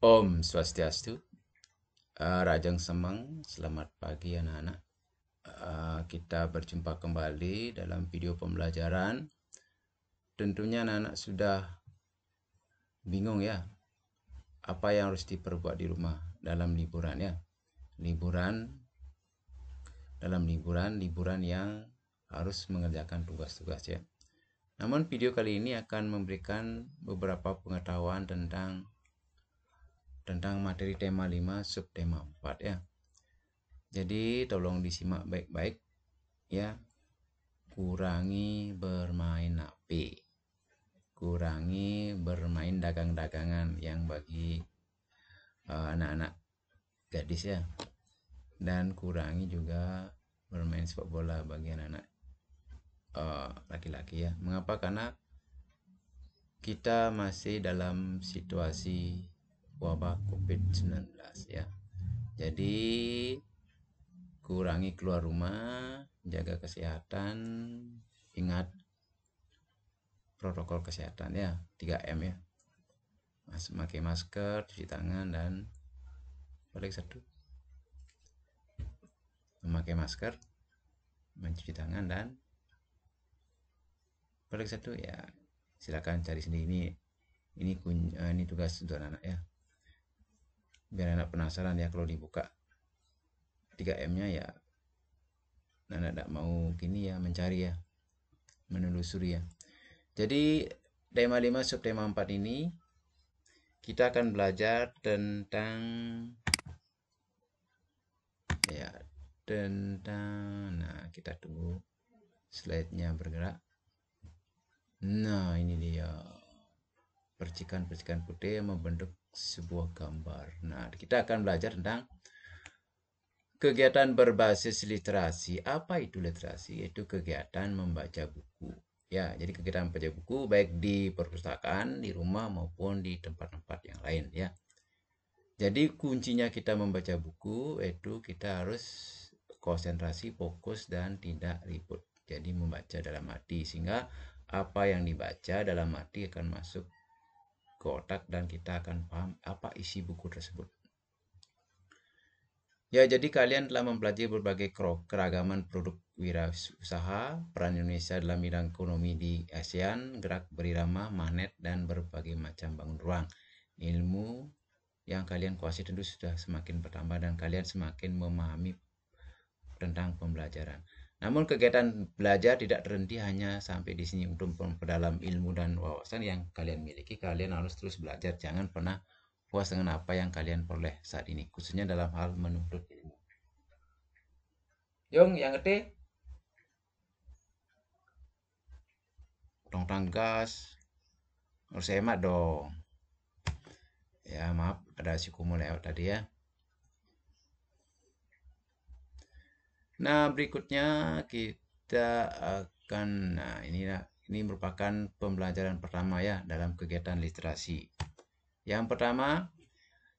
Om Swastiastu, uh, Rajang Semang, selamat pagi anak-anak. Uh, kita berjumpa kembali dalam video pembelajaran. Tentunya anak-anak sudah bingung ya, apa yang harus diperbuat di rumah dalam liburan ya. Liburan, dalam liburan, liburan yang harus mengerjakan tugas-tugas ya. Namun video kali ini akan memberikan beberapa pengetahuan tentang tentang materi tema 5 subtema 4 ya. Jadi tolong disimak baik-baik ya. Kurangi bermain HP. Kurangi bermain dagang-dagangan yang bagi eh, anak-anak uh, gadis ya. Dan kurangi juga bermain sepak bola bagi anak-anak uh, laki-laki ya. Mengapa? Karena kita masih dalam situasi wabah COVID-19 ya. Jadi kurangi keluar rumah, jaga kesehatan, ingat protokol kesehatan ya, 3M ya. Mas, pakai masker, cuci tangan dan balik satu. Memakai masker, mencuci tangan dan balik satu ya. Silakan cari sendiri ini ini kun, uh, ini tugas untuk anak-anak ya biar anak penasaran ya kalau dibuka 3M nya ya anak tidak mau gini ya mencari ya menelusuri ya. Jadi tema 5 subtema 4 ini kita akan belajar tentang ya tentang nah kita tunggu slide-nya bergerak. Nah ini dia. Percikan-percikan putih membentuk sebuah gambar. Nah, kita akan belajar tentang kegiatan berbasis literasi. Apa itu literasi? Yaitu kegiatan membaca buku. Ya, jadi kegiatan membaca buku baik di perpustakaan, di rumah maupun di tempat-tempat yang lain ya. Jadi kuncinya kita membaca buku yaitu kita harus konsentrasi, fokus dan tidak ribut. Jadi membaca dalam hati sehingga apa yang dibaca dalam hati akan masuk ke otak dan kita akan paham apa isi buku tersebut. Ya, jadi kalian telah mempelajari berbagai keragaman produk wirausaha, peran Indonesia dalam bidang ekonomi di ASEAN, gerak berirama, magnet, dan berbagai macam bangun ruang. Ilmu yang kalian kuasai tentu sudah semakin bertambah dan kalian semakin memahami tentang pembelajaran. Namun kegiatan belajar tidak terhenti hanya sampai di sini untuk memperdalam ilmu dan wawasan yang kalian miliki. Kalian harus terus belajar. Jangan pernah puas dengan apa yang kalian peroleh saat ini, khususnya dalam hal menuntut ilmu. Yung, yang ketiga. Tong tanggas. Harus hemat dong. Ya, maaf ada si kumul lewat tadi ya. Nah, berikutnya kita akan nah ini ini merupakan pembelajaran pertama ya dalam kegiatan literasi. Yang pertama,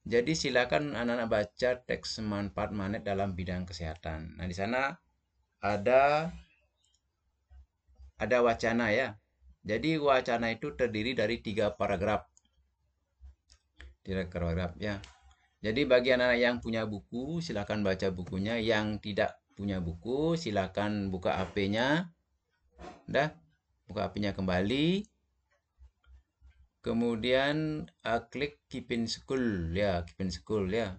jadi silakan anak-anak baca teks manfaat manet dalam bidang kesehatan. Nah, di sana ada ada wacana ya. Jadi wacana itu terdiri dari tiga paragraf. Tiga paragraf ya. Jadi bagi anak-anak yang punya buku, silakan baca bukunya. Yang tidak punya buku, silakan buka HP-nya. Udah, buka HP-nya kembali. Kemudian uh, klik Keep in School ya, Keep in School ya.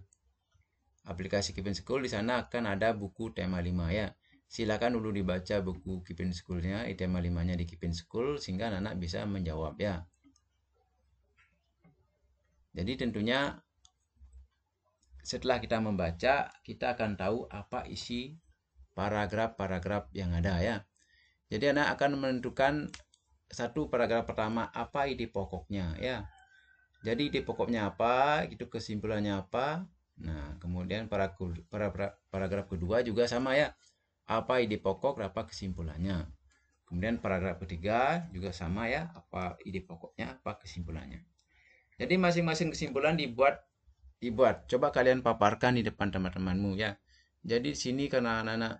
Aplikasi in School di sana akan ada buku tema 5 ya. Silakan dulu dibaca buku Keep in School-nya, tema 5-nya di Keep in School sehingga anak-anak bisa menjawab ya. Jadi tentunya setelah kita membaca, kita akan tahu apa isi paragraf-paragraf yang ada ya. Jadi anak akan menentukan satu paragraf pertama apa ide pokoknya ya. Jadi ide pokoknya apa, itu kesimpulannya apa. Nah, kemudian para, para, paragraf kedua juga sama ya. Apa ide pokok, apa kesimpulannya. Kemudian paragraf ketiga juga sama ya, apa ide pokoknya, apa kesimpulannya. Jadi masing-masing kesimpulan dibuat dibuat. Coba kalian paparkan di depan teman-temanmu ya. Jadi sini karena anak-anak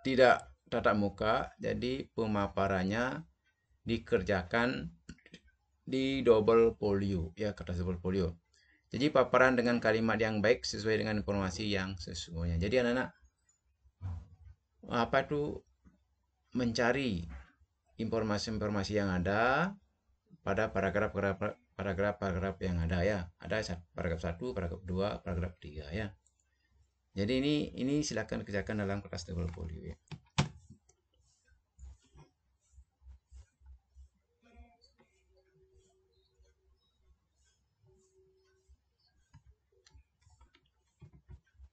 tidak tatap muka, jadi pemaparannya dikerjakan di double folio, ya kertas double folio. Jadi paparan dengan kalimat yang baik sesuai dengan informasi yang sesungguhnya. Jadi anak-anak apa itu mencari informasi-informasi yang ada pada paragraf-paragraf paragraf-paragraf yang ada ya. Ada paragraf 1, paragraf 2, paragraf 3 ya. Jadi ini ini silakan kerjakan dalam kertas tebal folio ya.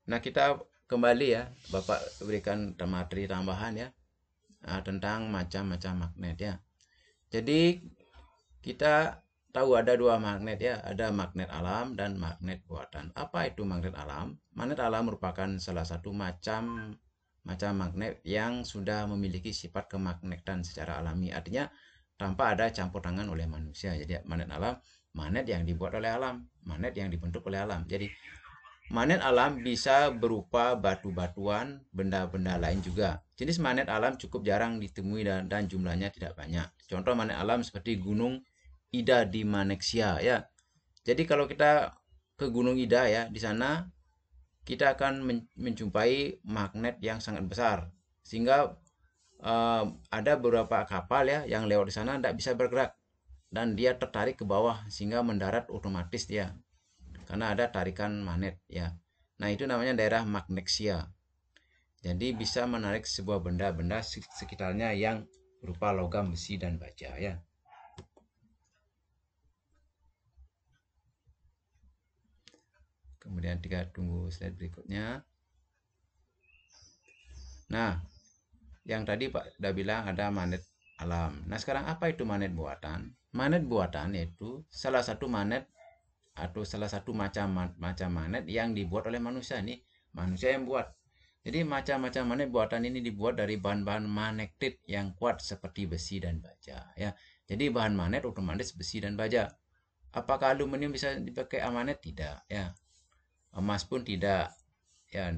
Nah, kita kembali ya, Bapak berikan materi tambahan ya tentang macam-macam magnet ya. Jadi kita tahu ada dua magnet ya, ada magnet alam dan magnet buatan. Apa itu magnet alam? Magnet alam merupakan salah satu macam macam magnet yang sudah memiliki sifat kemagnetan secara alami. Artinya tanpa ada campur tangan oleh manusia. Jadi magnet alam, magnet yang dibuat oleh alam, magnet yang dibentuk oleh alam. Jadi magnet alam bisa berupa batu-batuan, benda-benda lain juga. Jenis magnet alam cukup jarang ditemui dan, dan jumlahnya tidak banyak. Contoh magnet alam seperti gunung Ida di Maneksia ya. Jadi kalau kita ke Gunung Ida ya, di sana kita akan menjumpai magnet yang sangat besar sehingga uh, ada beberapa kapal ya yang lewat di sana tidak bisa bergerak dan dia tertarik ke bawah sehingga mendarat otomatis dia karena ada tarikan magnet ya. Nah, itu namanya daerah magneksia. Jadi bisa menarik sebuah benda-benda sekitarnya yang berupa logam, besi dan baja ya. Kemudian kita tunggu slide berikutnya nah yang tadi Pak sudah bilang ada magnet alam nah sekarang apa itu magnet buatan magnet buatan yaitu salah satu magnet atau salah satu macam macam magnet yang dibuat oleh manusia ini manusia yang buat jadi macam-macam magnet buatan ini dibuat dari bahan-bahan magnetit yang kuat seperti besi dan baja ya. Jadi bahan magnet otomatis besi dan baja. Apakah aluminium bisa dipakai magnet? Tidak ya emas pun tidak ya.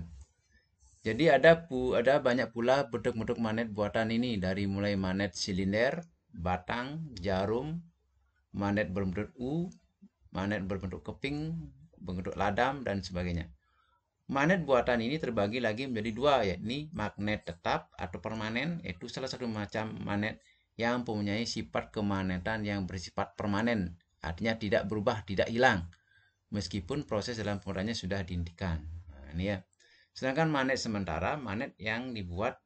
Jadi ada pu ada banyak pula bentuk-bentuk magnet buatan ini dari mulai magnet silinder batang jarum magnet berbentuk U magnet berbentuk keping bentuk ladam dan sebagainya. Magnet buatan ini terbagi lagi menjadi dua, yakni magnet tetap atau permanen, yaitu salah satu macam magnet yang mempunyai sifat kemagnetan yang bersifat permanen, artinya tidak berubah, tidak hilang meskipun proses dalam pembuatannya sudah dihentikan. Nah, ini ya. Sedangkan magnet sementara, magnet yang dibuat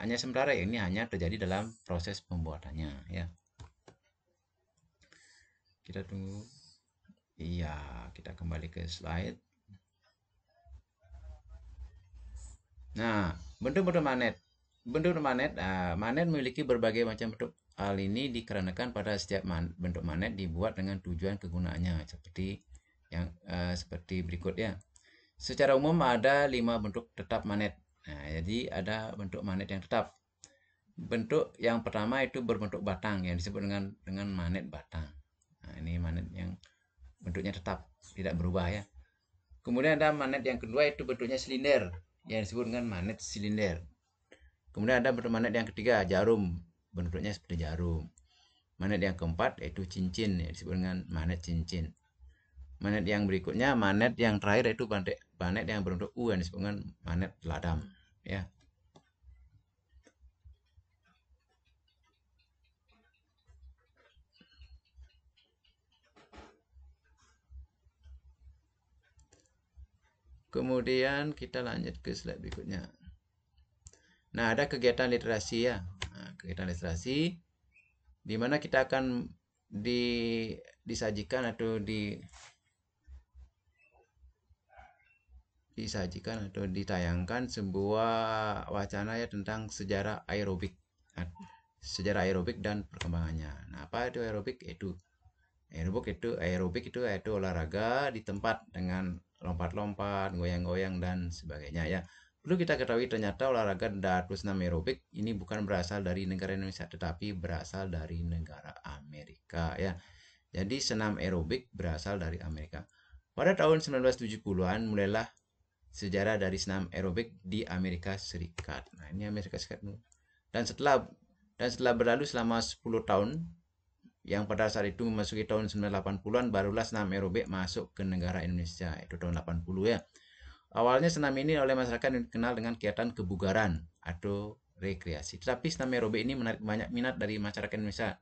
hanya sementara ya, ini hanya terjadi dalam proses pembuatannya ya. Kita tunggu. Iya, kita kembali ke slide. Nah, bentuk-bentuk magnet. Bentuk magnet, nah, magnet memiliki berbagai macam bentuk. Hal ini dikarenakan pada setiap bentuk magnet dibuat dengan tujuan kegunaannya, seperti yang uh, seperti berikut ya. Secara umum ada lima bentuk tetap magnet. Nah, jadi ada bentuk magnet yang tetap. Bentuk yang pertama itu berbentuk batang yang disebut dengan dengan magnet batang. Nah, ini magnet yang bentuknya tetap tidak berubah ya. Kemudian ada magnet yang kedua itu bentuknya silinder yang disebut dengan magnet silinder. Kemudian ada bentuk magnet yang ketiga jarum bentuknya seperti jarum. Magnet yang keempat yaitu cincin yang disebut dengan magnet cincin. Magnet yang berikutnya, magnet yang terakhir itu magnet, magnet yang berbentuk U yang disebut dengan magnet ladam. Ya. Kemudian kita lanjut ke slide berikutnya. Nah, ada kegiatan literasi ya. Nah, kegiatan literasi di mana kita akan di disajikan atau di disajikan atau ditayangkan sebuah wacana ya tentang sejarah aerobik. Sejarah aerobik dan perkembangannya. Nah apa itu aerobik? Itu aerobik itu aerobik itu yaitu olahraga di tempat dengan lompat-lompat goyang-goyang dan sebagainya ya. Perlu kita ketahui ternyata olahraga datus senam aerobik ini bukan berasal dari negara Indonesia tetapi berasal dari negara Amerika ya. Jadi senam aerobik berasal dari Amerika. Pada tahun 1970-an mulailah sejarah dari senam aerobik di Amerika Serikat. Nah, ini Amerika Serikat. Dan setelah dan setelah berlalu selama 10 tahun yang pada saat itu memasuki tahun 1980-an barulah senam aerobik masuk ke negara Indonesia itu tahun 80 ya. Awalnya senam ini oleh masyarakat dikenal dengan kegiatan kebugaran atau rekreasi. Tetapi senam aerobik ini menarik banyak minat dari masyarakat Indonesia.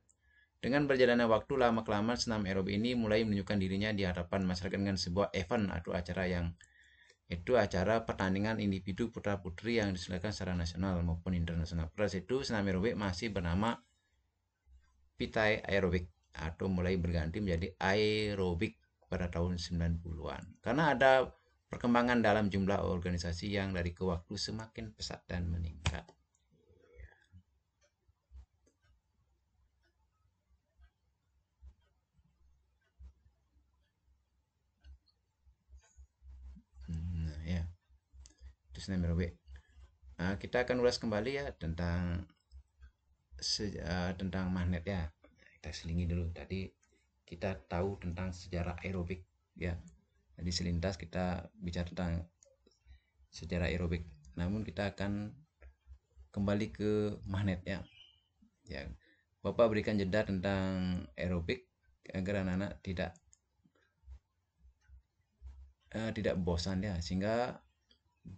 Dengan berjalannya waktu lama kelamaan senam aerobik ini mulai menunjukkan dirinya di hadapan masyarakat dengan sebuah event atau acara yang itu acara pertandingan individu putra putri yang diselenggarakan secara nasional maupun internasional. Pada itu senam aerobik masih bernama Pitai Aerobik atau mulai berganti menjadi aerobik pada tahun 90-an. Karena ada perkembangan dalam jumlah organisasi yang dari ke waktu semakin pesat dan meningkat. Nah, ya. Terus aerobik. Nah, kita akan ulas kembali ya tentang se, uh, tentang magnet ya. Kita selingi dulu. Tadi kita tahu tentang sejarah aerobik ya. Jadi selintas kita bicara tentang sejarah aerobik. Namun kita akan kembali ke magnet ya. Ya Bapak berikan jeda tentang aerobik agar anak-anak tidak uh, tidak bosan ya. Sehingga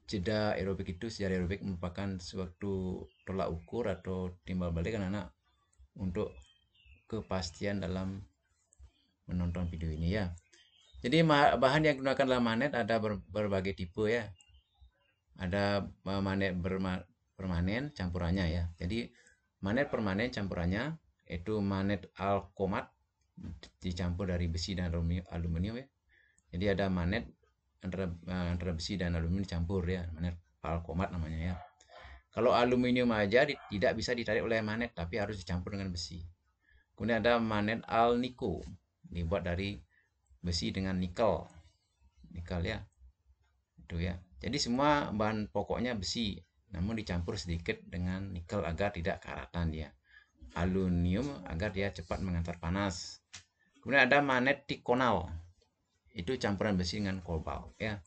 jeda aerobik itu sejarah aerobik merupakan suatu tolak ukur atau timbal balik anak-anak untuk kepastian dalam menonton video ini ya. Jadi bahan yang digunakan dalam magnet ada berbagai tipe ya. Ada magnet permanen campurannya ya. Jadi magnet permanen campurannya itu magnet alkomat dicampur dari besi dan aluminium ya. Jadi ada magnet antara besi dan aluminium dicampur ya magnet namanya ya. Kalau aluminium aja di, tidak bisa ditarik oleh magnet tapi harus dicampur dengan besi. Kemudian ada magnet alnico dibuat dari besi dengan nikel. Nikel ya. Itu ya. Jadi semua bahan pokoknya besi namun dicampur sedikit dengan nikel agar tidak karatan dia aluminium agar dia cepat mengantar panas. Kemudian ada magnet tikonal itu campuran besi dengan kobalt ya.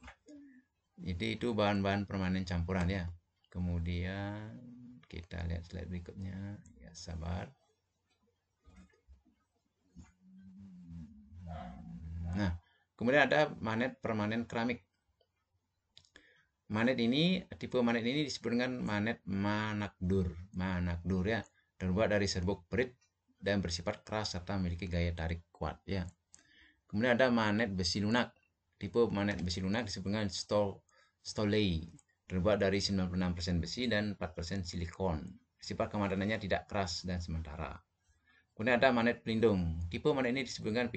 Jadi itu bahan-bahan permanen campuran ya. Kemudian kita lihat slide berikutnya. Ya sabar. Nah kemudian ada magnet permanen keramik. Magnet ini tipe magnet ini disebut dengan magnet manakdur. Manakdur ya. Terbuat dari serbuk perit dan bersifat keras serta memiliki gaya tarik kuat ya Kemudian ada magnet besi lunak. Tipe magnet besi lunak disebut dengan stol, stolei. Terbuat dari 96% besi dan 4% silikon. Sifat kemadanannya tidak keras dan sementara. Kemudian ada magnet pelindung. Tipe magnet ini disebut dengan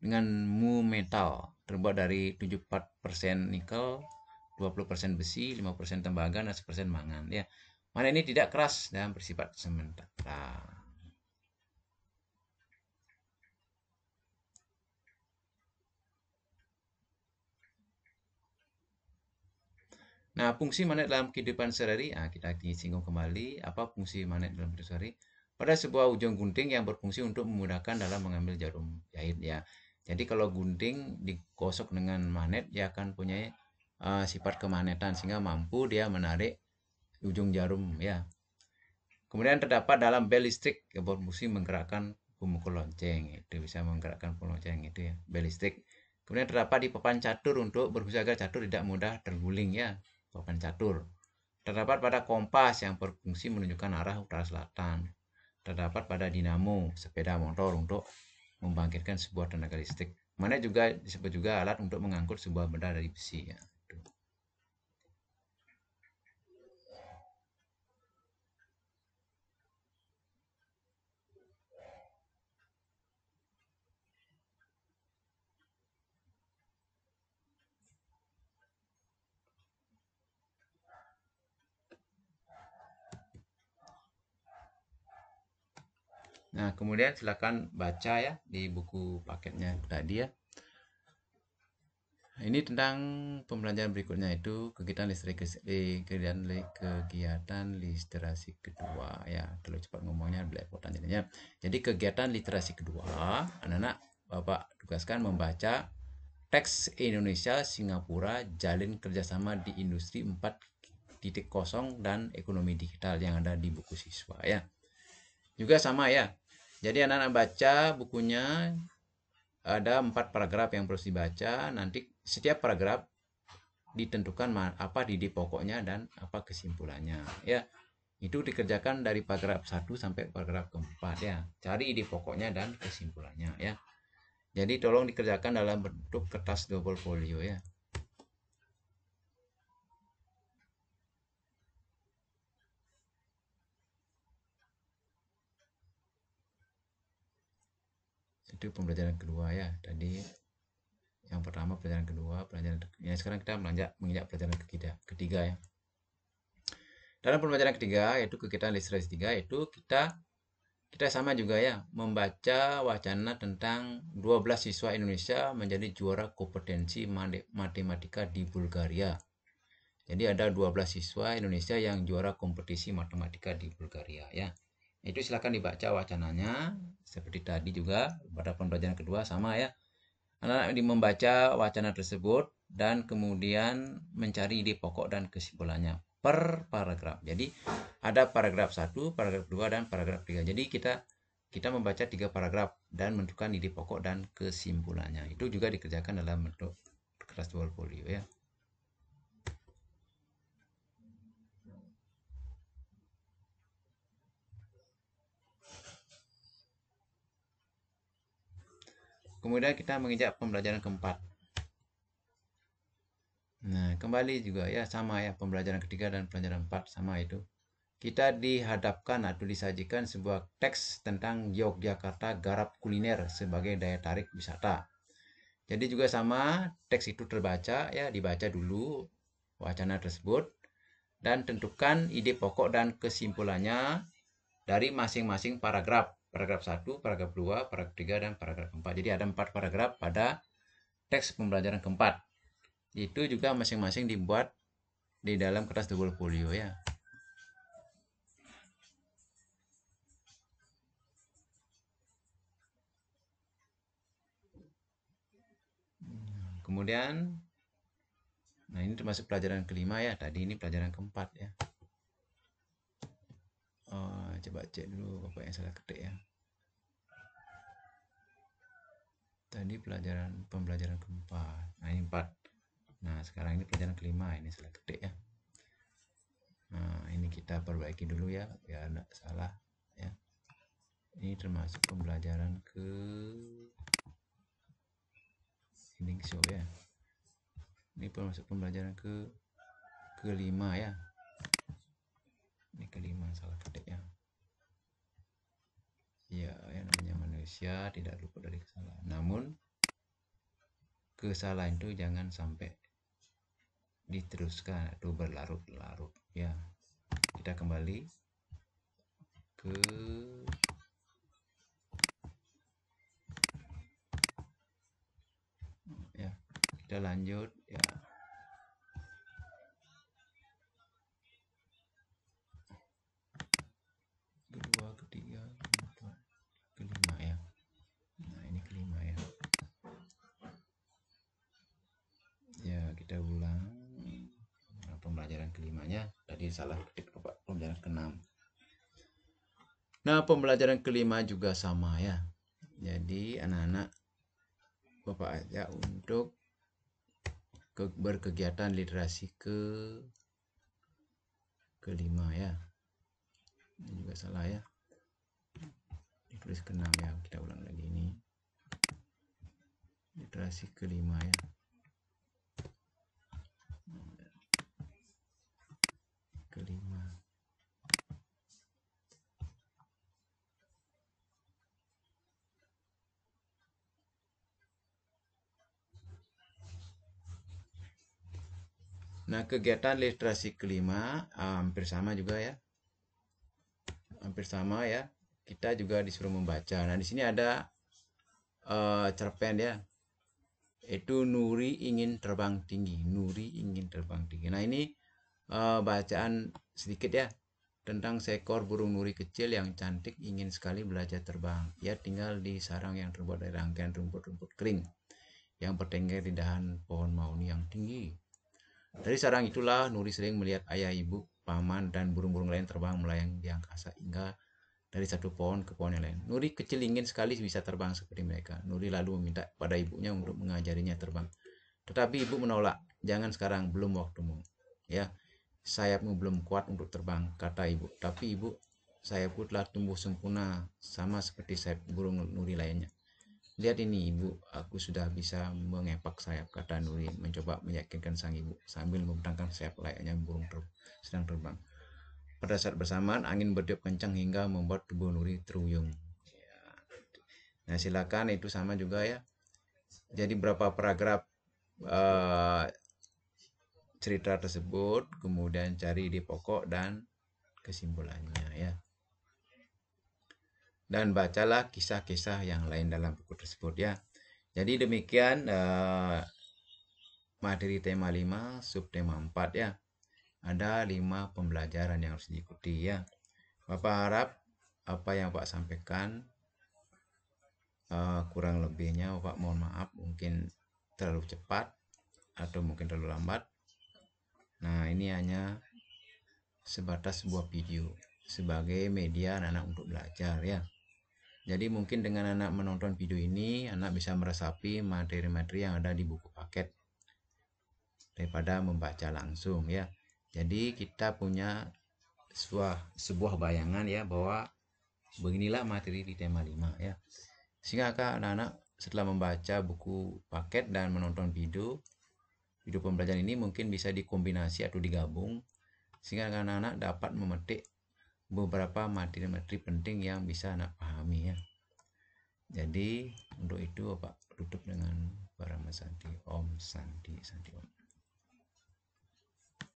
dengan mu metal. Terbuat dari 74% nikel, 20% besi, 5% tembaga, dan 1% mangan. Ya. Magnet ini tidak keras dan bersifat sementara. Nah, fungsi magnet dalam kehidupan sehari-hari, nah, kita singgung kembali apa fungsi magnet dalam kehidupan sehari pada sebuah ujung gunting yang berfungsi untuk memudahkan dalam mengambil jarum jahit ya. Jadi kalau gunting digosok dengan magnet dia akan punya uh, sifat kemagnetan sehingga mampu dia menarik ujung jarum ya. Kemudian terdapat dalam bel listrik yang berfungsi menggerakkan pemukul lonceng itu bisa menggerakkan pemukul lonceng itu ya bel listrik. Kemudian terdapat di papan catur untuk berfungsi agar catur tidak mudah terguling ya papan catur. Terdapat pada kompas yang berfungsi menunjukkan arah utara selatan. Terdapat pada dinamo sepeda motor untuk membangkitkan sebuah tenaga listrik. Mana juga disebut juga alat untuk mengangkut sebuah benda dari besi ya. Nah, kemudian silakan baca ya di buku paketnya tadi ya. Ini tentang pembelajaran berikutnya itu kegiatan listrik kegiatan kegiatan literasi kedua ya. Terlalu cepat ngomongnya belepotan jadinya. Jadi kegiatan literasi kedua, anak-anak Bapak tugaskan membaca teks Indonesia Singapura jalin kerjasama di industri 4.0 dan ekonomi digital yang ada di buku siswa ya juga sama ya Jadi anak-anak baca bukunya ada empat paragraf yang harus dibaca. Nanti setiap paragraf ditentukan apa ide pokoknya dan apa kesimpulannya. Ya, itu dikerjakan dari paragraf 1 sampai paragraf keempat ya. Cari ide pokoknya dan kesimpulannya ya. Jadi tolong dikerjakan dalam bentuk kertas double folio ya. Itu pembelajaran kedua ya. Tadi yang pertama pelajaran kedua pelajaran ya sekarang kita menginjak menginjak pelajaran ketiga ketiga ya. Dalam pembelajaran ketiga yaitu kegiatan literasi tiga itu kita kita sama juga ya membaca wacana tentang 12 siswa Indonesia menjadi juara kompetensi matematika di Bulgaria. Jadi ada 12 siswa Indonesia yang juara kompetisi matematika di Bulgaria ya itu silahkan dibaca wacananya seperti tadi juga pada pembelajaran kedua sama ya. Anak-anak membaca wacana tersebut dan kemudian mencari ide pokok dan kesimpulannya per paragraf. Jadi ada paragraf satu paragraf dua dan paragraf tiga. Jadi kita kita membaca tiga paragraf dan menentukan ide pokok dan kesimpulannya. Itu juga dikerjakan dalam bentuk kelas dual folio ya Kemudian kita menginjak pembelajaran keempat. Nah, kembali juga ya sama ya pembelajaran ketiga dan pembelajaran empat sama itu. Kita dihadapkan atau disajikan sebuah teks tentang Yogyakarta garap kuliner sebagai daya tarik wisata. Jadi juga sama teks itu terbaca ya dibaca dulu wacana tersebut dan tentukan ide pokok dan kesimpulannya dari masing-masing paragraf paragraf 1, paragraf 2, paragraf 3, dan paragraf 4. Jadi ada 4 paragraf pada teks pembelajaran keempat. Itu juga masing-masing dibuat di dalam kertas double folio ya. Kemudian, nah ini termasuk pelajaran kelima ya. Tadi ini pelajaran keempat ya oh, coba cek dulu bapak yang salah ketik ya tadi pelajaran pembelajaran keempat. Nah ini empat. Nah sekarang ini pelajaran kelima. Ini salah ketik ya. Nah ini kita perbaiki dulu ya biar tidak salah ya. Ini termasuk pembelajaran ke ini show ya? Ini termasuk pembelajaran ke kelima ya. Ini kelima salah ketik ya. Ya yang manusia tidak luput dari kesalahan. Namun kesalahan itu jangan sampai diteruskan atau berlarut-larut. Ya kita kembali ke ya kita lanjut ya salah ketik Bapak pembelajaran ke-6. Nah, pembelajaran kelima juga sama ya. Jadi anak-anak Bapak ajak untuk ke, berkegiatan literasi ke kelima ya. Ini juga salah ya. Ditulis ke-6 ya. Kita ulang lagi ini. Literasi kelima ya. kelima. Nah, kegiatan literasi kelima hampir sama juga ya. Hampir sama ya. Kita juga disuruh membaca. Nah, di sini ada uh, cerpen ya. Itu Nuri ingin terbang tinggi. Nuri ingin terbang tinggi. Nah, ini uh, bacaan sedikit ya tentang seekor burung nuri kecil yang cantik ingin sekali belajar terbang. Ia tinggal di sarang yang terbuat dari rangkaian rumput-rumput kering yang bertengger di dahan pohon mauni yang tinggi. Dari sarang itulah Nuri sering melihat ayah ibu, paman, dan burung-burung lain terbang melayang di angkasa hingga dari satu pohon ke pohon yang lain. Nuri kecil ingin sekali bisa terbang seperti mereka. Nuri lalu meminta pada ibunya untuk mengajarinya terbang. Tetapi ibu menolak, jangan sekarang, belum waktumu. Ya, sayapmu belum kuat untuk terbang, kata ibu. Tapi ibu, sayapku telah tumbuh sempurna, sama seperti sayap burung Nuri lainnya. Lihat ini ibu, aku sudah bisa mengepak sayap, kata Nuri, mencoba meyakinkan sang ibu sambil membentangkan sayap layaknya burung ter sedang terbang. Pada saat bersamaan angin bertiup kencang hingga membuat tubuh Nuri teruyung. Ya. Nah silakan itu sama juga ya. Jadi berapa paragraf uh, cerita tersebut, kemudian cari di pokok dan kesimpulannya ya. Dan bacalah kisah-kisah yang lain dalam buku tersebut ya. Jadi demikian uh, materi tema 5, subtema 4 ya ada lima pembelajaran yang harus diikuti ya. Bapak harap apa yang Pak sampaikan uh, kurang lebihnya Bapak mohon maaf mungkin terlalu cepat atau mungkin terlalu lambat. Nah ini hanya sebatas sebuah video sebagai media anak-anak untuk belajar ya. Jadi mungkin dengan anak menonton video ini, anak bisa meresapi materi-materi yang ada di buku paket daripada membaca langsung ya. Jadi kita punya sebuah sebuah bayangan ya bahwa beginilah materi di tema 5 ya. Sehingga anak-anak setelah membaca buku paket dan menonton video video pembelajaran ini mungkin bisa dikombinasi atau digabung sehingga anak-anak dapat memetik beberapa materi-materi penting yang bisa anak pahami ya. Jadi untuk itu Bapak tutup dengan para Santi Om Santi Santi Om.